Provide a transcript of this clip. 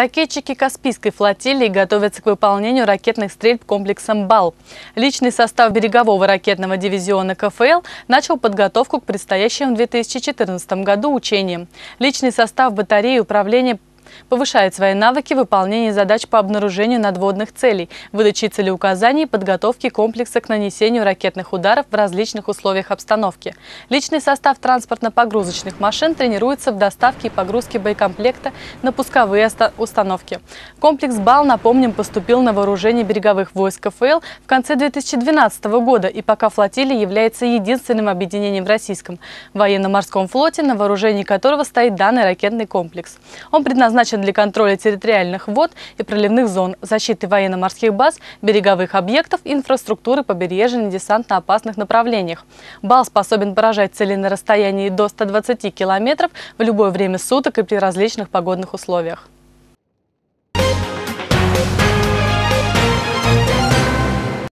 Ракетчики Каспийской флотилии готовятся к выполнению ракетных стрельб комплексом «Бал». Личный состав берегового ракетного дивизиона КФЛ начал подготовку к предстоящим в 2014 году учениям. Личный состав батареи управления повышает свои навыки выполнения задач по обнаружению надводных целей, выдаче целеуказаний и подготовке комплекса к нанесению ракетных ударов в различных условиях обстановки. Личный состав транспортно-погрузочных машин тренируется в доставке и погрузке боекомплекта на пусковые установки. Комплекс «Бал», напомним, поступил на вооружение береговых войск КФЛ в конце 2012 года и пока флотилия является единственным объединением в российском военно-морском флоте, на вооружении которого стоит данный ракетный комплекс. Он предназначен предназначен для контроля территориальных вод и проливных зон, защиты военно-морских баз, береговых объектов, инфраструктуры побережья на десантно-опасных направлениях. Бал способен поражать цели на расстоянии до 120 километров в любое время суток и при различных погодных условиях.